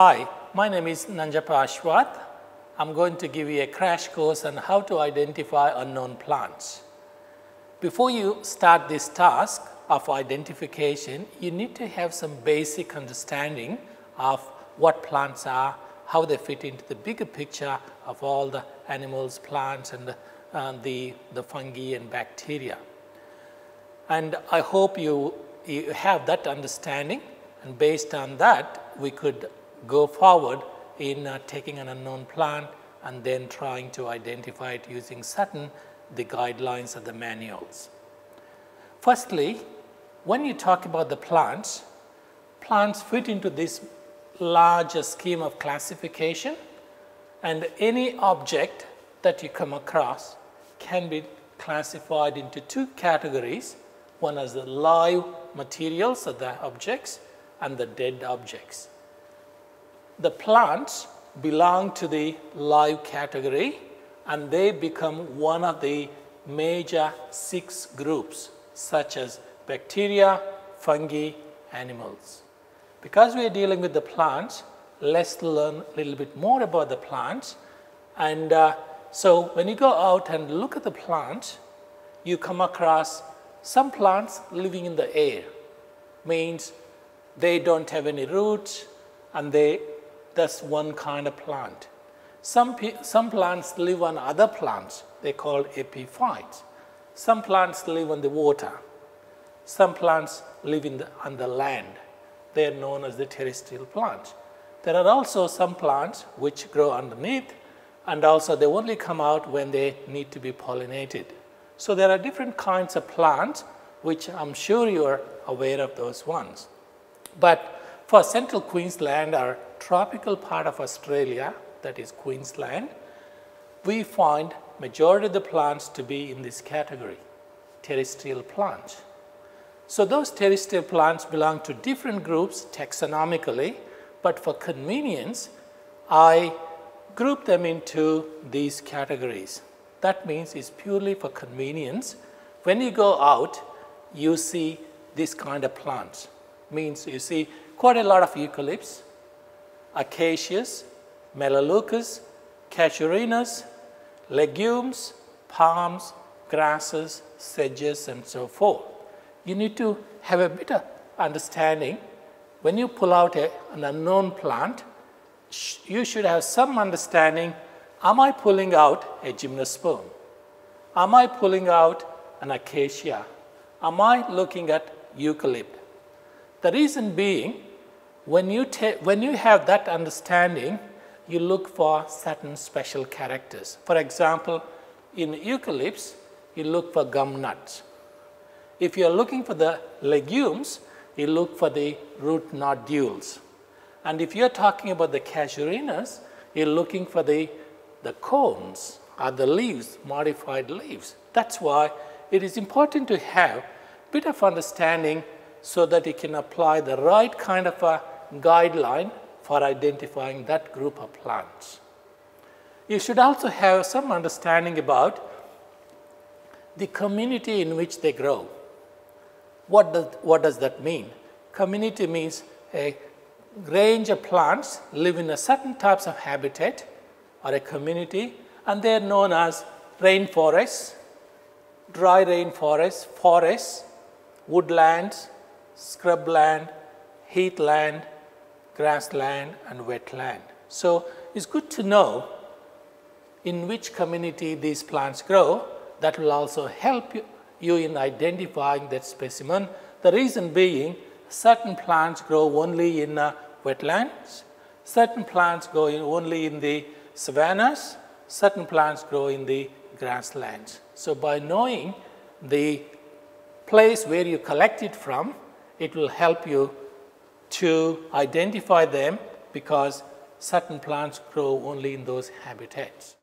Hi, my name is Nanjappa Ashwath. I'm going to give you a crash course on how to identify unknown plants. Before you start this task of identification, you need to have some basic understanding of what plants are, how they fit into the bigger picture of all the animals, plants, and uh, the, the fungi and bacteria. And I hope you, you have that understanding, and based on that, we could go forward in uh, taking an unknown plant and then trying to identify it using certain the guidelines of the manuals. Firstly, when you talk about the plants, plants fit into this larger scheme of classification and any object that you come across can be classified into two categories. One as the live materials of the objects and the dead objects. The plants belong to the live category and they become one of the major six groups such as bacteria, fungi, animals. Because we are dealing with the plants, let's learn a little bit more about the plants. And uh, so when you go out and look at the plants, you come across some plants living in the air. Means they don't have any roots and they, that's one kind of plant. Some, some plants live on other plants, they call epiphytes. Some plants live on the water. Some plants live in the, on the land. They are known as the terrestrial plants. There are also some plants which grow underneath and also they only come out when they need to be pollinated. So there are different kinds of plants which I'm sure you are aware of those ones. But for central Queensland or tropical part of Australia, that is Queensland, we find majority of the plants to be in this category, terrestrial plants. So those terrestrial plants belong to different groups taxonomically, but for convenience, I group them into these categories. That means it's purely for convenience. When you go out, you see this kind of plants. Means you see quite a lot of eucalypts, acacias, melaleucas, casuarinas, legumes, palms, grasses, sedges, and so forth. You need to have a of understanding. When you pull out a, an unknown plant, sh you should have some understanding, am I pulling out a gymnosperm? Am I pulling out an acacia? Am I looking at eucalypt? The reason being, when you, when you have that understanding, you look for certain special characters. For example, in eucalypts, you look for gum nuts. If you are looking for the legumes, you look for the root nodules. And if you're talking about the casuarinas, you're looking for the, the cones or the leaves, modified leaves. That's why it is important to have a bit of understanding so that you can apply the right kind of a guideline for identifying that group of plants. You should also have some understanding about the community in which they grow. What does, what does that mean? Community means a range of plants live in a certain types of habitat or a community and they are known as rainforests, dry rainforests, forests, woodlands, scrubland, heathland, grassland and wetland. So it's good to know in which community these plants grow that will also help you, in identifying that specimen. The reason being certain plants grow only in uh, wetlands, certain plants grow in only in the savannas, certain plants grow in the grasslands. So by knowing the place where you collect it from, it will help you to identify them because certain plants grow only in those habitats.